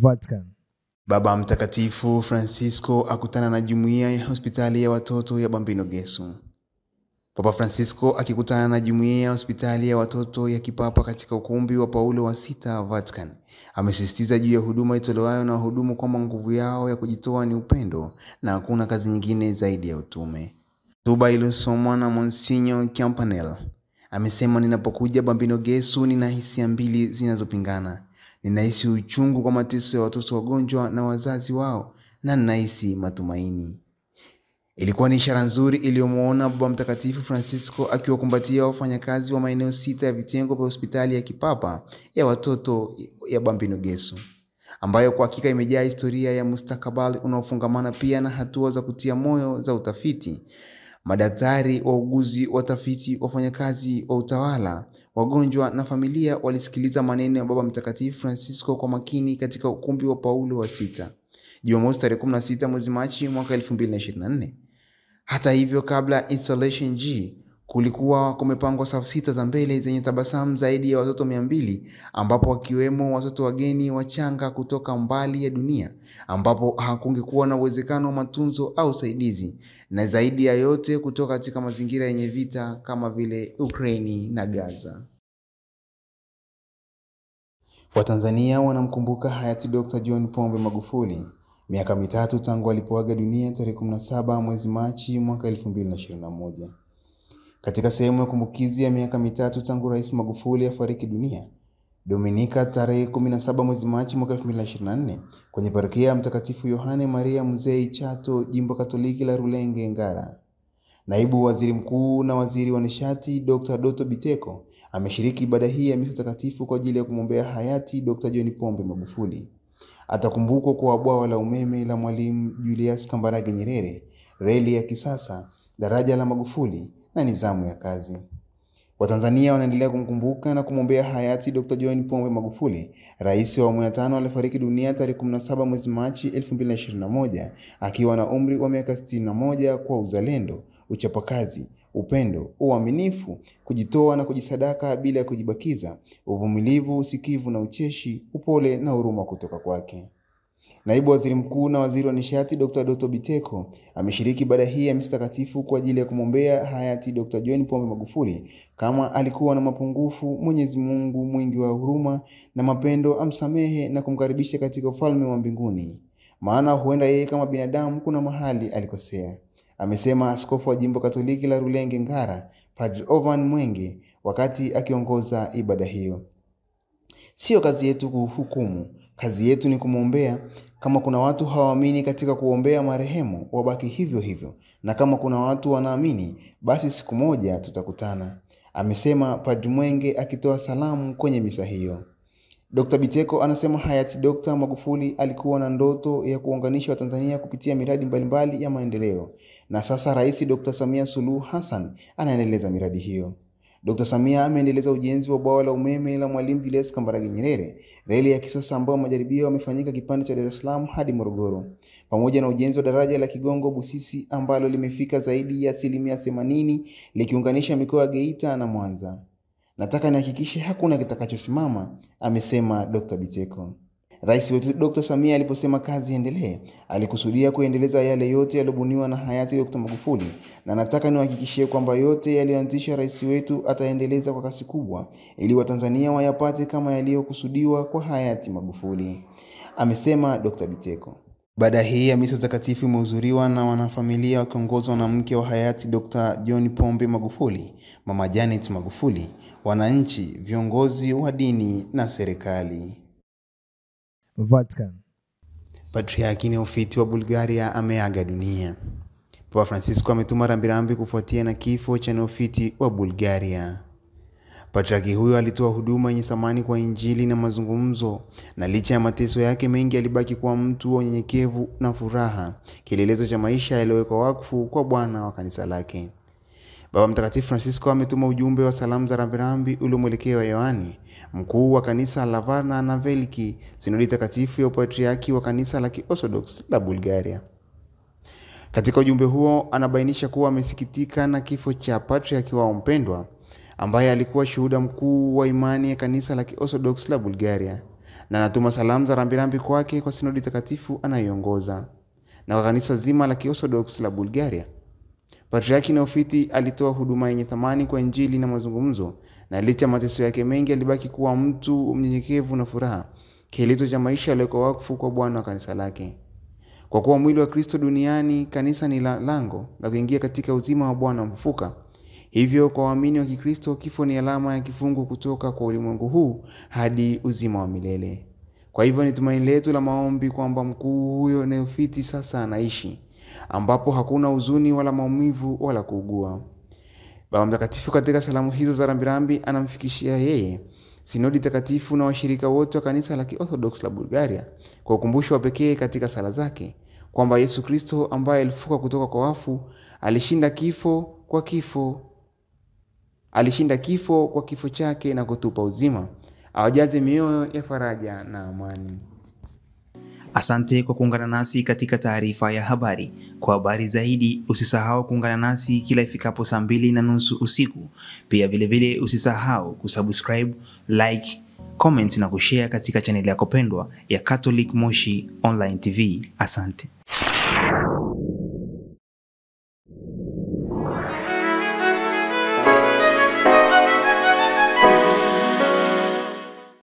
Vatican. Baba Mtakatifu Francisco akutana na jumuiya ya hospitali ya watoto ya Bambino gesu Papa Francisco akikutana na jumuiya ya hospitali ya watoto ya kipapa katika ukumbi wa Paulo wa sita Vatican, amesisitiza juu ya huduma itolewayo na wahudumu kwamba nguvu yao ya kujitoa ni upendo na hakuna kazi nyingine zaidi ya utume. Hotuba iliyosomwa na Monsinyo Campanella amesema, ninapokuja Bambino Gesù nina hisia mbili zinazopingana. Ninahisi uchungu kwa mateso ya watoto wagonjwa na wazazi wao na ninahisi matumaini. Ilikuwa ni ishara nzuri iliyomwona Baba Mtakatifu Francisco akiwakumbatia wafanyakazi wa maeneo sita ya vitengo vya hospitali ya kipapa ya watoto ya Bambino Gesu ambayo kwa hakika imejaa historia ya mustakabali unaofungamana pia na hatua za kutia moyo za utafiti. Madaktari, wauguzi, watafiti, wafanyakazi wa utawala, wagonjwa na familia walisikiliza maneno ya Baba Mtakatifu Francisco kwa makini katika ukumbi wa Paulo wa sita Jumamosi tarehe 16 mwezi Machi mwaka 2024. Hata hivyo, kabla installation G kulikuwa kumepangwa safu sita za mbele zenye tabasamu zaidi ya watoto mia mbili ambapo wakiwemo watoto wageni wachanga kutoka mbali ya dunia ambapo hakungekuwa na uwezekano wa matunzo au usaidizi na zaidi ya yote kutoka katika mazingira yenye vita kama vile Ukraini na Gaza. Watanzania wanamkumbuka hayati Dr. John Pombe Magufuli miaka mitatu tangu alipoaga dunia tarehe 17 mwezi Machi mwaka 2021. Katika sehemu ya kumbukizi ya miaka mitatu tangu Rais Magufuli afariki dunia, Dominika tarehe 17 mwezi Machi mwaka 2024 kwenye parokia ya Mtakatifu Yohane Maria Mzee Chato, Jimbo Katoliki la Rulenge Ngara. Naibu Waziri Mkuu na Waziri wa Nishati Dr. Doto Biteko ameshiriki ibada hii ya misa takatifu kwa ajili ya kumwombea hayati Dr. John Pombe Magufuli. Atakumbukwa kwa bwawa la umeme la Mwalimu Julius Kambarage Nyerere, reli ya kisasa, daraja la Magufuli na nizamu ya kazi. Watanzania wanaendelea kumkumbuka na kumwombea hayati Dr. John Pombe Magufuli, rais wa awamu ya tano alifariki dunia tarehe 17 mwezi Machi 2021 akiwa na umri wa miaka 61 kwa uzalendo, uchapakazi, upendo, uaminifu, kujitoa na kujisadaka bila ya kujibakiza, uvumilivu, usikivu na ucheshi, upole na huruma kutoka kwake. Naibu Waziri Mkuu na Waziri wa Nishati Dr. Doto Biteko ameshiriki ibada hii ya misa takatifu kwa ajili ya kumwombea hayati Dr. John Pombe Magufuli. Kama alikuwa na mapungufu, Mwenyezi Mungu mwingi wa huruma na mapendo amsamehe na kumkaribisha katika ufalme wa mbinguni, maana huenda yeye kama binadamu kuna mahali alikosea, amesema askofu wa Jimbo Katoliki la Rulenge Ngara, Padre Ovan Mwenge wakati akiongoza ibada hiyo. Siyo kazi yetu kuhukumu, kazi yetu ni kumwombea. Kama kuna watu hawaamini katika kuombea marehemu, wabaki hivyo hivyo, na kama kuna watu wanaamini, basi siku moja tutakutana, amesema Padri Mwenge akitoa salamu kwenye misa hiyo. Dr. Biteko anasema hayati Dr. Magufuli alikuwa na ndoto ya kuunganisha Watanzania kupitia miradi mbalimbali ya maendeleo, na sasa Rais Dr. Samia Suluhu Hassan anaendeleza miradi hiyo. Dr. Samia ameendeleza ujenzi wa bwawa la umeme la Mwalimu Julius Kambarage Nyerere, reli ya kisasa ambayo majaribio yamefanyika kipande cha Dar es Salaam hadi Morogoro, pamoja na ujenzi wa daraja la Kigongo Busisi ambalo limefika zaidi ya asilimia themanini likiunganisha mikoa ya Geita na Mwanza. Nataka nihakikishe hakuna kitakachosimama, amesema Dr. Biteko. Rais wetu Dr. Samia aliposema kazi iendelee, alikusudia kuendeleza yale yote yaliyobuniwa na hayati Dr. Magufuli, na nataka niwahakikishie kwamba yote yaliyoanzisha rais wetu ataendeleza kwa kasi kubwa ili Watanzania wayapate kama yaliyokusudiwa kwa hayati Magufuli, amesema Dr. Biteko. Baada hii ya misa takatifu imehudhuriwa na wanafamilia wakiongozwa na mke wa hayati Dr. John Pombe Magufuli, Mama Janet Magufuli, wananchi, viongozi wa dini na serikali. Vatican. Patriaki Neofiti wa Bulgaria ameaga dunia. Papa Francisco ametuma rambirambi kufuatia na kifo cha Neofiti wa Bulgaria. Patriaki huyo alitoa huduma yenye thamani kwa Injili na mazungumzo, na licha ya mateso yake mengi alibaki kuwa mtu wa unyenyekevu na furaha, kielelezo cha maisha yaliyowekwa wakfu kwa Bwana wa kanisa lake. Baba Mtakatifu Francisco ametuma ujumbe wa salamu za rambirambi uliomwelekea wa Yohani, mkuu wa kanisa la Varna na Veliki, sinodi takatifu ya upatriaki wa kanisa la Kiorthodox la Bulgaria. Katika ujumbe huo anabainisha kuwa amesikitika na kifo cha patriaki wao mpendwa ambaye alikuwa shuhuda mkuu wa imani ya kanisa la Kiorthodox la Bulgaria na anatuma salamu za rambirambi kwake kwa sinodi takatifu anayoongoza na kwa kanisa zima la Kiorthodox la Bulgaria. Patriaki Neofiti alitoa huduma yenye thamani kwa Injili na mazungumzo, na licha ya mateso yake mengi alibaki kuwa mtu mnyenyekevu na furaha, kielezo cha maisha aliyokuwa wakfu kwa Bwana wa kanisa lake. Kwa kuwa mwili wa Kristo duniani, kanisa ni la lango la kuingia katika uzima wa Bwana mfufuka. Hivyo kwa waamini wa Kikristo, kifo ni alama ya kifungu kutoka kwa ulimwengu huu hadi uzima wa milele. Kwa hivyo ni tumaini letu la maombi kwamba mkuu huyo Neofiti sasa anaishi, ambapo hakuna huzuni wala maumivu wala kuugua. Baba Mtakatifu katika salamu hizo za rambirambi anamfikishia yeye sinodi takatifu na washirika wote wa kanisa la Kiorthodox la Bulgaria kwa ukumbusho wa pekee katika sala zake kwamba Yesu Kristo ambaye alifuka kutoka kwa wafu alishinda kifo kwa kifo alishinda kifo kwa kifo chake na kutupa uzima, awajaze mioyo ya faraja na amani. Asante kwa kuungana nasi katika taarifa ya habari. Kwa habari zaidi, usisahau kuungana nasi kila ifikapo saa mbili na nusu usiku. Pia vilevile usisahau kusubscribe, like, comment na kushare katika chaneli yako pendwa ya Catholic Moshi Online TV. Asante.